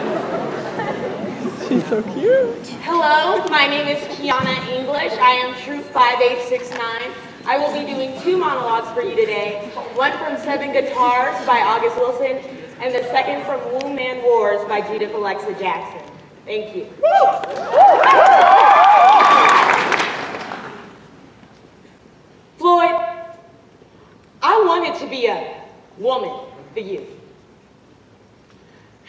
She's so cute. Hello, my name is Kiana English. I am Troop 5869. I will be doing two monologues for you today. One from Seven Guitars by August Wilson, and the second from WOMBmanWARS by Judith Alexa Jackson. Thank you. Floyd, I wanted to be a woman for you.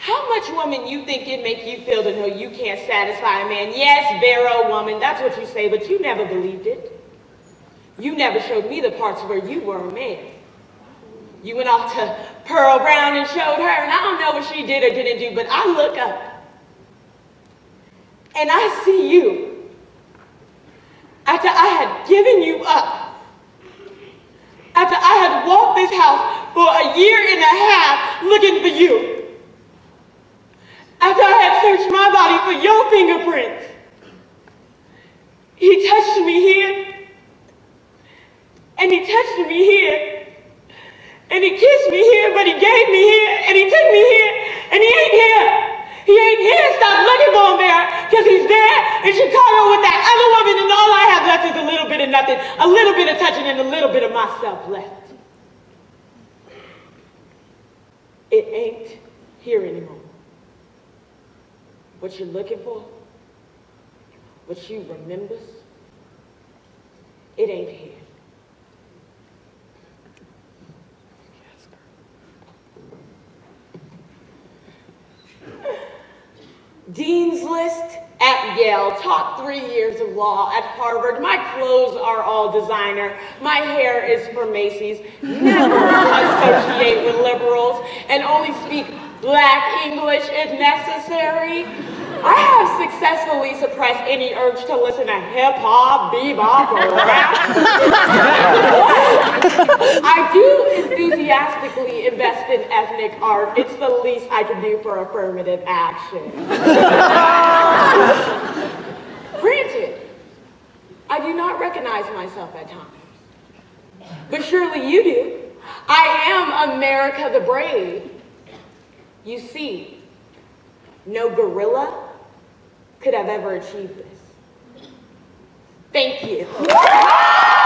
How much woman you think it make you feel to know you can't satisfy a man? Yes, Barrow woman, that's what you say, but you never believed it. You never showed me the parts where you were a man. You went off to Pearl Brown and showed her, and I don't know what she did or didn't do, but I look up and I see you after I had given you up, after I had walked this house for a year and a half looking for you. Searched my body for your fingerprints, he touched me here, and he touched me here, and he kissed me here, but he gave me here, and he took me here, and he ain't here. He ain't here. Stop looking for him there, because he's there in Chicago with that other woman, and all I have left is a little bit of nothing, a little bit of touching, and a little bit of myself left. It ain't here anymore what you're looking for, what you remembers, it ain't here. Dean's List at Yale, taught three years of law at Harvard. My clothes are all designer. My hair is from Macy's. Never associate with liberals and only speak black English if necessary. I have successfully suppressed any urge to listen to hip hop, bebop, or rap. I do enthusiastically invest in ethnic art. It's the least I can do for affirmative action. Granted, I do not recognize myself at times. But surely you do. I am America the Brave. You see, no gorilla could have ever achieved this. Thank you.